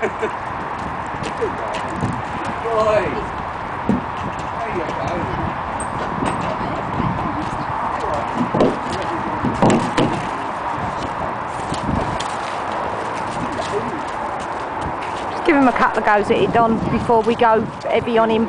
Go. Give him a couple of goes at it, Don, before we go heavy on him.